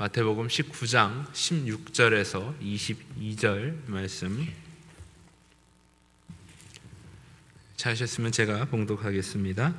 마태복음 19장 16절에서 22절 말씀. 찾으셨으면 제가 봉독하겠습니다.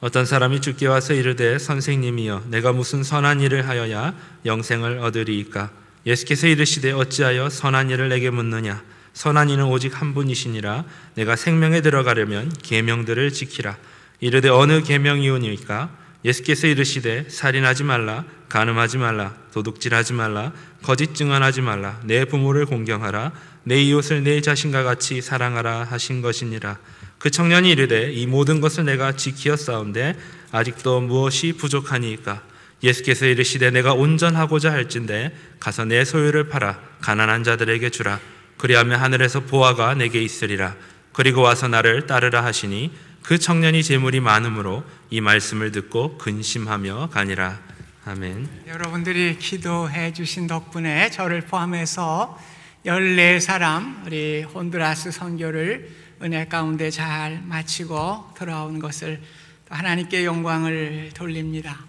어떤 사람이 죽게 와서 이르되 선생님이여 내가 무슨 선한 일을 하여야 영생을 얻으리이까? 예수께서 이르시되 어찌하여 선한 일을 내게 묻느냐? 선한 이는 오직 한 분이시니라. 내가 생명에 들어가려면 계명들을 지키라. 이르되 어느 계명이오니까 예수께서 이르시되 살인하지 말라 간음하지 말라 도둑질하지 말라 거짓 증언하지 말라 내 부모를 공경하라 내 이웃을 내 자신과 같이 사랑하라 하신 것이니라. 그 청년이 이르되 이 모든 것을 내가 지키었사온데 아직도 무엇이 부족하니까? 예수께서 이르시되 내가 온전하고자 할진대 가서 내 소유를 팔아 가난한 자들에게 주라. 그리하면 하늘에서 보화가 내게 있으리라. 그리고 와서 나를 따르라 하시니 그 청년이 재물이 많으므로 이 말씀을 듣고 근심하며 가니라. 아멘. 여러분들이 기도해 주신 덕분에 저를 포함해서 14사람 우리 혼두라스 선교를 은혜 가운데 잘 마치고 돌아온 것을 하나님께 영광을 돌립니다.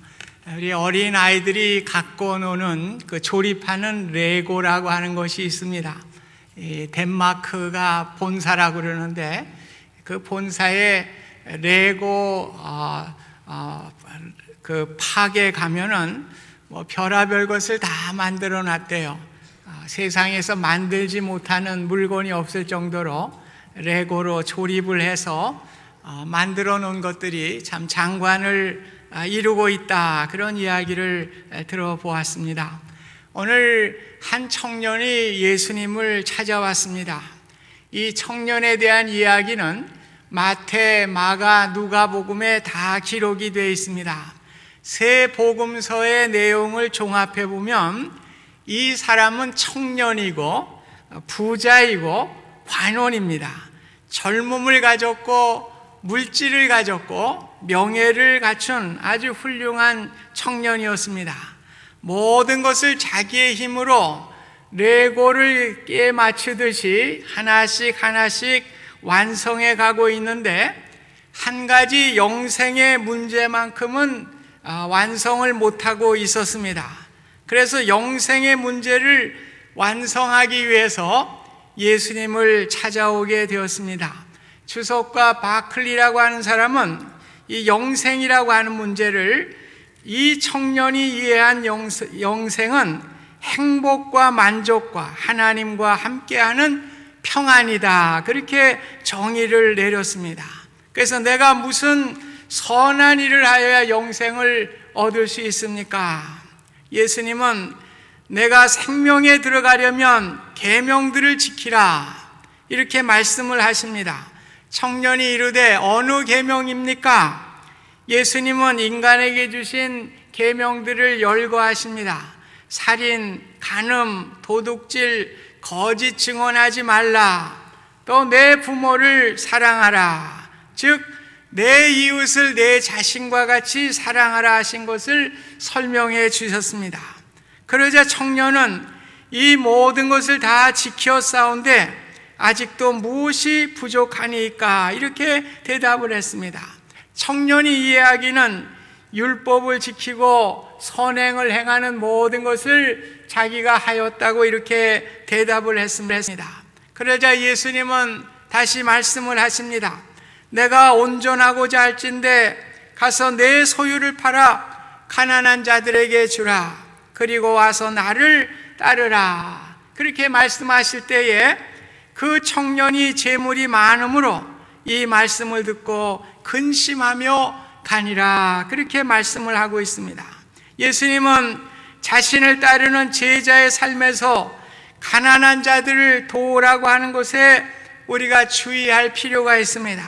우리 어린 아이들이 갖고 노는 그 조립하는 레고라고 하는 것이 있습니다. 덴마크가 본사라고 그러는데 그 본사에 레고 어, 어, 그 파괴 가면은 뭐 별하별 것을 다 만들어 놨대요. 어, 세상에서 만들지 못하는 물건이 없을 정도로 레고로 조립을 해서 어, 만들어 놓은 것들이 참 장관을 아, 이루고 있다. 그런 이야기를 들어보았습니다. 오늘 한 청년이 예수님을 찾아왔습니다. 이 청년에 대한 이야기는 마태, 마가, 누가복음에 다 기록이 되어 있습니다. 세 복음서의 내용을 종합해 보면 이 사람은 청년이고 부자이고 관원입니다. 젊음을 가졌고 물질을 가졌고 명예를 갖춘 아주 훌륭한 청년이었습니다. 모든 것을 자기의 힘으로 레고를 깨 맞추듯이 하나씩 하나씩 완성해 가고 있는데 한 가지 영생의 문제만큼은 아, 완성을 못하고 있었습니다. 그래서 영생의 문제를 완성하기 위해서 예수님을 찾아오게 되었습니다. 주석과 바클리라고 하는 사람은 이 영생이라고 하는 문제를 이 청년이 이해한 영생은 행복과 만족과 하나님과 함께하는 평안이다. 그렇게 정의를 내렸습니다. 그래서 내가 무슨 선한 일을 하여야 영생을 얻을 수 있습니까? 예수님은 내가 생명에 들어가려면 계명들을 지키라. 이렇게 말씀을 하십니다. 청년이 이르되 어느 계명입니까? 예수님은 인간에게 주신 계명들을 열거하십니다. 살인, 간음, 도둑질, 거짓 증언하지 말라. 또 내 부모를 사랑하라. 즉, 내 이웃을 내 자신과 같이 사랑하라 하신 것을 설명해 주셨습니다. 그러자 청년은 이 모든 것을 다 지켜 싸운데 아직도 무엇이 부족하니까 이렇게 대답을 했습니다. 청년이 이해하기는 율법을 지키고 선행을 행하는 모든 것을 자기가 하였다고 이렇게 대답을 했습니다. 그러자 예수님은 다시 말씀을 하십니다. 내가 온전하고자 할진데 가서 내 소유를 팔아 가난한 자들에게 주라. 그리고 와서 나를 따르라. 그렇게 말씀하실 때에 그 청년이 재물이 많으므로 이 말씀을 듣고 근심하며 가니라. 그렇게 말씀을 하고 있습니다. 예수님은 자신을 따르는 제자의 삶에서 가난한 자들을 도우라고 하는 것에 우리가 주의할 필요가 있습니다.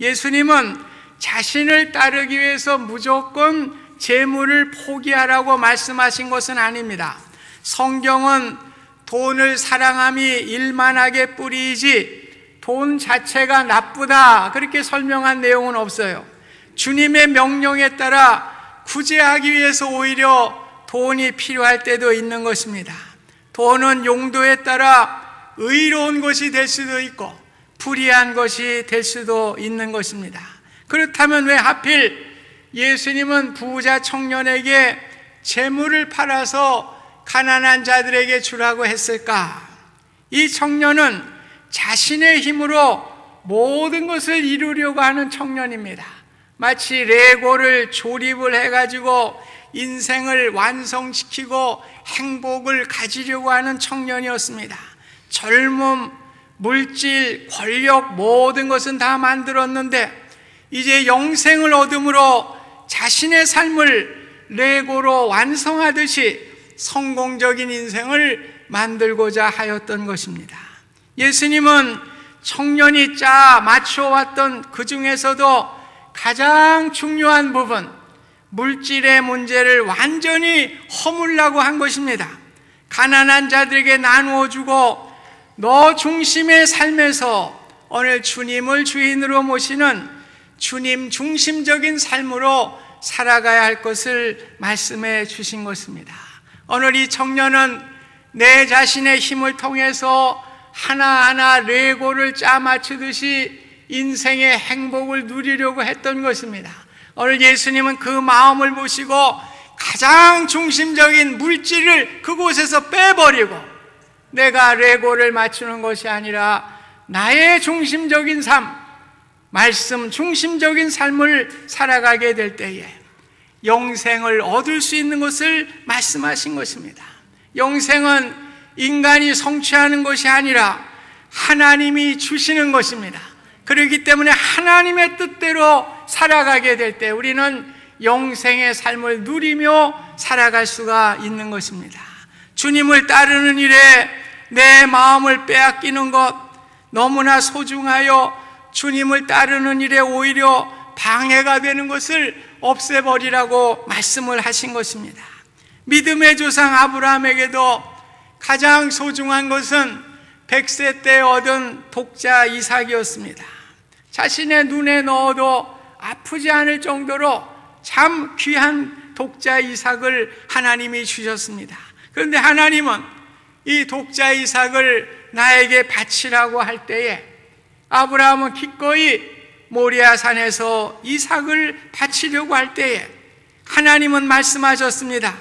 예수님은 자신을 따르기 위해서 무조건 재물을 포기하라고 말씀하신 것은 아닙니다. 성경은 돈을 사랑함이 일만하게 뿌리이지 돈 자체가 나쁘다 그렇게 설명한 내용은 없어요. 주님의 명령에 따라 구제하기 위해서 오히려 돈이 필요할 때도 있는 것입니다. 돈은 용도에 따라 의로운 것이 될 수도 있고 불의한 것이 될 수도 있는 것입니다. 그렇다면 왜 하필 예수님은 부자 청년에게 재물을 팔아서 가난한 자들에게 주라고 했을까? 이 청년은 자신의 힘으로 모든 것을 이루려고 하는 청년입니다. 마치 레고를 조립을 해가지고 인생을 완성시키고 행복을 가지려고 하는 청년이었습니다. 젊음, 물질, 권력, 모든 것은 다 만들었는데 이제 영생을 얻음으로 자신의 삶을 레고로 완성하듯이 성공적인 인생을 만들고자 하였던 것입니다. 예수님은 청년이 짜 맞춰왔던 그 중에서도 가장 중요한 부분, 물질의 문제를 완전히 허물라고 한 것입니다. 가난한 자들에게 나누어 주고 너 중심의 삶에서 오늘 주님을 주인으로 모시는 주님 중심적인 삶으로 살아가야 할 것을 말씀해 주신 것입니다. 오늘 이 청년은 내 자신의 힘을 통해서 하나하나 레고를 짜 맞추듯이 인생의 행복을 누리려고 했던 것입니다. 오늘 예수님은 그 마음을 보시고 가장 중심적인 물질을 그곳에서 빼버리고 내가 레고를 맞추는 것이 아니라 나의 중심적인 삶, 말씀 중심적인 삶을 살아가게 될 때에 영생을 얻을 수 있는 것을 말씀하신 것입니다. 영생은 인간이 성취하는 것이 아니라 하나님이 주시는 것입니다. 그렇기 때문에 하나님의 뜻대로 살아가게 될 때 우리는 영생의 삶을 누리며 살아갈 수가 있는 것입니다. 주님을 따르는 일에 내 마음을 빼앗기는 것 너무나 소중하여 주님을 따르는 일에 오히려 방해가 되는 것을 없애버리라고 말씀을 하신 것입니다. 믿음의 조상 아브라함에게도 가장 소중한 것은 100세 때 얻은 독자 이삭이었습니다. 자신의 눈에 넣어도 아프지 않을 정도로 참 귀한 독자 이삭을 하나님이 주셨습니다. 그런데 하나님은 이 독자 이삭을 나에게 바치라고 할 때에 아브라함은 기꺼이 모리아 산에서 이삭을 바치려고 할 때에 하나님은 말씀하셨습니다.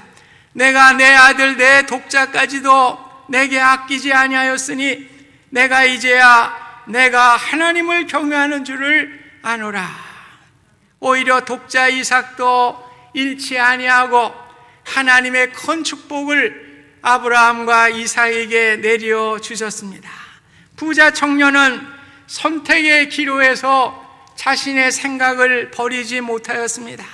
내가 내 아들 내 독자까지도 내게 아끼지 아니하였으니 내가 이제야 내가 하나님을 경외하는 줄을 아노라. 오히려 독자 이삭도 잃지 아니하고 하나님의 큰 축복을 아브라함과 이삭에게 내려 주셨습니다. 부자 청년은 선택의 기로에서 자신의 생각을 버리지 못하였습니다.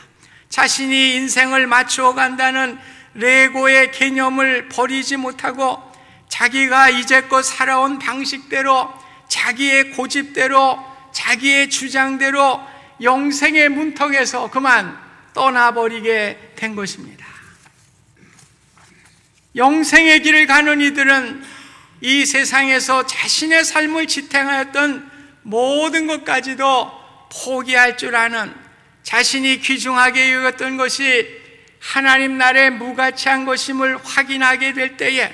자신이 인생을 맞추어 간다는 레고의 개념을 버리지 못하고 자기가 이제껏 살아온 방식대로 자기의 고집대로 자기의 주장대로 영생의 문턱에서 그만 떠나버리게 된 것입니다. 영생의 길을 가는 이들은 이 세상에서 자신의 삶을 지탱하였던 모든 것까지도 포기할 줄 아는 자신이 귀중하게 여겼던 것이 하나님 나라에 무가치한 것임을 확인하게 될 때에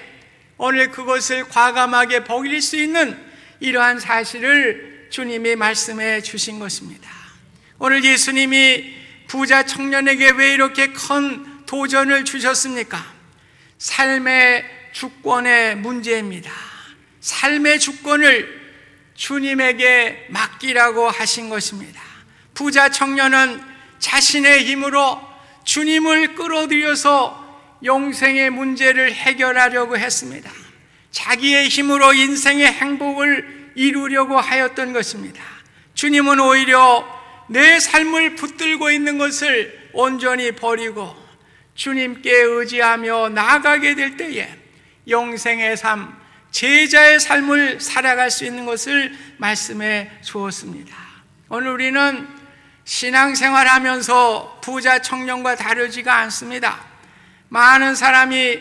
오늘 그것을 과감하게 버릴 수 있는 이러한 사실을 주님이 말씀해 주신 것입니다. 오늘 예수님이 부자 청년에게 왜 이렇게 큰 도전을 주셨습니까? 삶의 주권의 문제입니다. 삶의 주권을 주님에게 맡기라고 하신 것입니다. 부자 청년은 자신의 힘으로 주님을 끌어들여서 영생의 문제를 해결하려고 했습니다. 자기의 힘으로 인생의 행복을 이루려고 하였던 것입니다. 주님은 오히려 내 삶을 붙들고 있는 것을 온전히 버리고 주님께 의지하며 나아가게 될 때에 영생의 삶, 제자의 삶을 살아갈 수 있는 것을 말씀해 주었습니다. 오늘 우리는 신앙생활 하면서 부자 청년과 다르지가 않습니다. 많은 사람이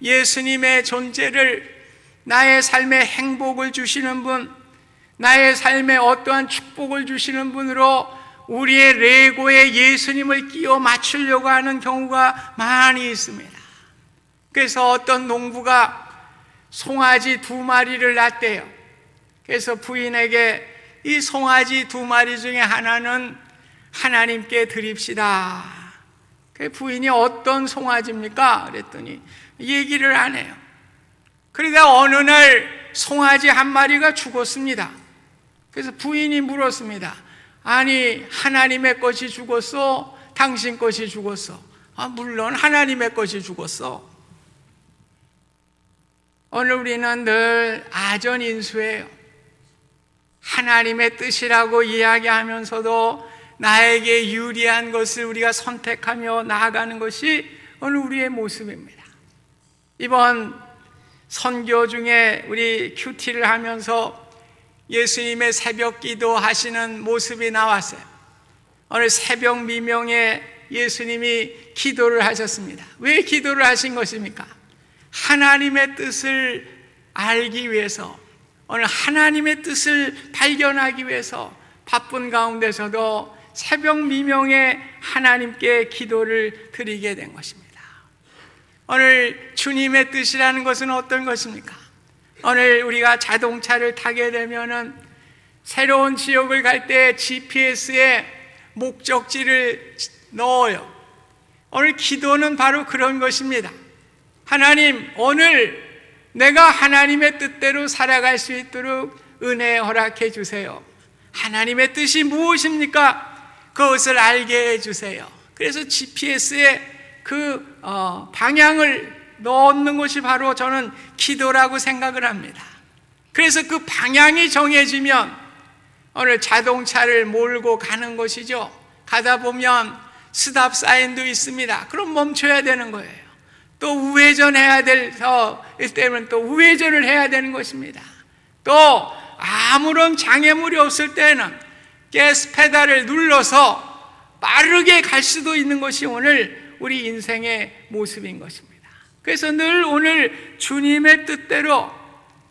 예수님의 존재를 나의 삶에 행복을 주시는 분, 나의 삶에 어떠한 축복을 주시는 분으로 우리의 레고에 예수님을 끼워 맞추려고 하는 경우가 많이 있습니다. 그래서 어떤 농부가 송아지 두 마리를 낳대요. 그래서 부인에게 이 송아지 두 마리 중에 하나는 하나님께 드립시다. 그 부인이 어떤 송아지입니까? 그랬더니 얘기를 안 해요. 그러다 어느 날 송아지 한 마리가 죽었습니다. 그래서 부인이 물었습니다. 아니, 하나님의 것이 죽었어? 당신 것이 죽었어? 아, 물론 하나님의 것이 죽었어. 오늘 우리는 늘 아전인수예요. 하나님의 뜻이라고 이야기하면서도 나에게 유리한 것을 우리가 선택하며 나아가는 것이 오늘 우리의 모습입니다. 이번 선교 중에 우리 큐티를 하면서 예수님의 새벽 기도 하시는 모습이 나왔어요. 오늘 새벽 미명에 예수님이 기도를 하셨습니다. 왜 기도를 하신 것입니까? 하나님의 뜻을 알기 위해서, 오늘 하나님의 뜻을 발견하기 위해서 바쁜 가운데서도 새벽 미명에 하나님께 기도를 드리게 된 것입니다. 오늘 주님의 뜻이라는 것은 어떤 것입니까? 오늘 우리가 자동차를 타게 되면은 새로운 지역을 갈 때 GPS에 목적지를 넣어요. 오늘 기도는 바로 그런 것입니다. 하나님, 오늘 내가 하나님의 뜻대로 살아갈 수 있도록 은혜 허락해 주세요. 하나님의 뜻이 무엇입니까? 그것을 알게 해 주세요. 그래서 GPS에 그 어, 방향을 넣는 것이 바로 저는 기도라고 생각을 합니다. 그래서 그 방향이 정해지면 오늘 자동차를 몰고 가는 것이죠. 가다 보면 스탑 사인도 있습니다. 그럼 멈춰야 되는 거예요. 또 우회전해야 될 때면 또 우회전을 해야 되는 것입니다. 또 아무런 장애물이 없을 때는 가스 페달을 눌러서 빠르게 갈 수도 있는 것이 오늘 우리 인생의 모습인 것입니다. 그래서 늘 오늘 주님의 뜻대로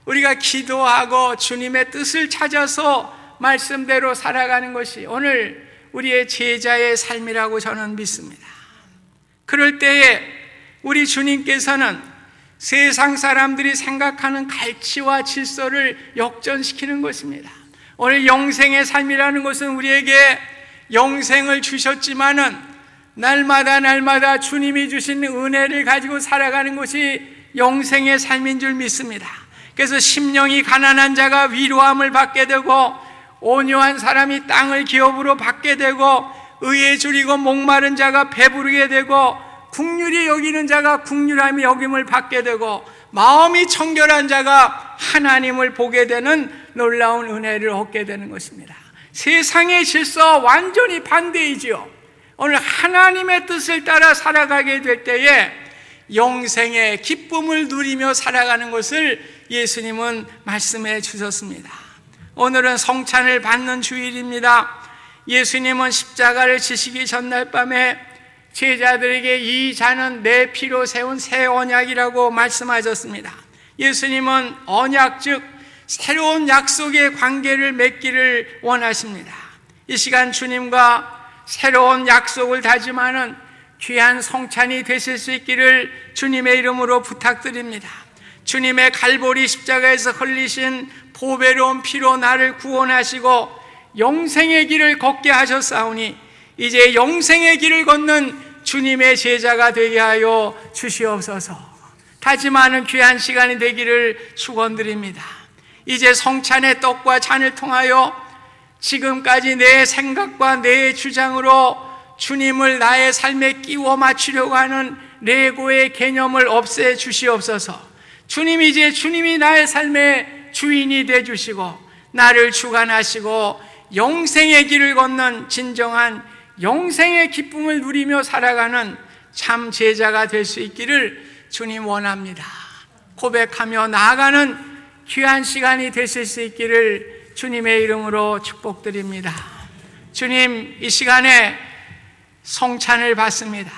우리가 기도하고 주님의 뜻을 찾아서 말씀대로 살아가는 것이 오늘 우리의 제자의 삶이라고 저는 믿습니다. 그럴 때에 우리 주님께서는 세상 사람들이 생각하는 가치와 질서를 역전시키는 것입니다. 오늘 영생의 삶이라는 것은 우리에게 영생을 주셨지만은 날마다 날마다 주님이 주신 은혜를 가지고 살아가는 것이 영생의 삶인 줄 믿습니다. 그래서 심령이 가난한 자가 위로함을 받게 되고 온유한 사람이 땅을 기업으로 받게 되고 의에 줄이고 목마른 자가 배부르게 되고 국률이 여기는 자가 국률함이 여김을 받게 되고 마음이 청결한 자가 하나님을 보게 되는 놀라운 은혜를 얻게 되는 것입니다. 세상의 질서 완전히 반대이지요. 오늘 하나님의 뜻을 따라 살아가게 될 때에 영생의 기쁨을 누리며 살아가는 것을 예수님은 말씀해 주셨습니다. 오늘은 성찬을 받는 주일입니다. 예수님은 십자가를 지시기 전날 밤에 제자들에게 이 잔은 내 피로 세운 새 언약이라고 말씀하셨습니다. 예수님은 언약 즉 새로운 약속의 관계를 맺기를 원하십니다. 이 시간 주님과 새로운 약속을 다짐하는 귀한 성찬이 되실 수 있기를 주님의 이름으로 부탁드립니다. 주님의 갈보리 십자가에서 흘리신 보배로운 피로 나를 구원하시고 영생의 길을 걷게 하셨사오니 이제 영생의 길을 걷는 주님의 제자가 되게 하여 주시옵소서. 다짐하는 귀한 시간이 되기를 축원드립니다. 이제 성찬의 떡과 잔을 통하여 지금까지 내 생각과 내 주장으로 주님을 나의 삶에 끼워 맞추려고 하는 레고의 개념을 없애 주시옵소서. 주님 이제 주님이 나의 삶의 주인이 돼 주시고 나를 주관하시고 영생의 길을 걷는 진정한 영생의 기쁨을 누리며 살아가는 참 제자가 될 수 있기를 주님 원합니다. 고백하며 나아가는 귀한 시간이 되실 수 있기를 주님의 이름으로 축복드립니다. 주님, 이 시간에 성찬을 받습니다.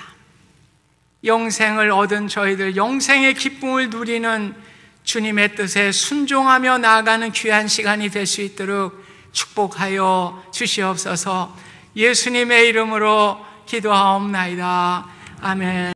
영생을 얻은 저희들, 영생의 기쁨을 누리는 주님의 뜻에 순종하며 나아가는 귀한 시간이 될 수 있도록 축복하여 주시옵소서 예수님의 이름으로 기도하옵나이다. 아멘.